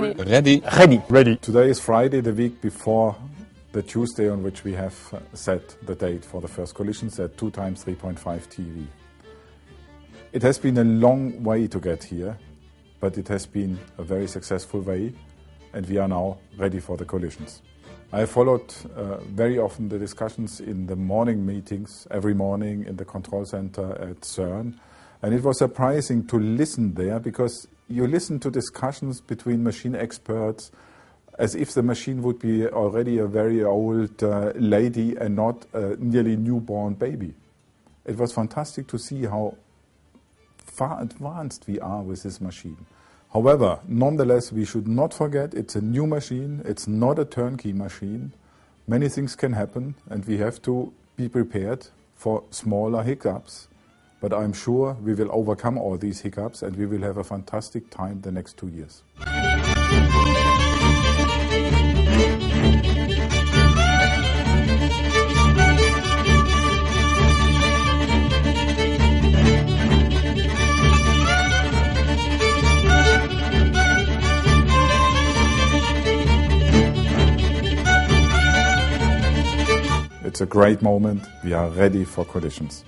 ready. Ready. Ready. Ready. Today is Friday, the week before the Tuesday on which we have uh, set the date for the first collisions at 2 times 3.5 TeV. It has been a long way to get here, but it has been a very successful way, and we are now ready for the collisions. I followed uh, very often the discussions in the morning meetings, every morning in the control center at CERN, and it was surprising to listen there because you listen to discussions between machine experts as if the machine would be already a very old uh, lady and not a nearly newborn baby. It was fantastic to see how far advanced we are with this machine. However, nonetheless, we should not forget it's a new machine, it's not a turnkey machine. Many things can happen, and we have to be prepared for smaller hiccups. But I'm sure we will overcome all these hiccups and we will have a fantastic time the next two years. It's a great moment. We are ready for collisions.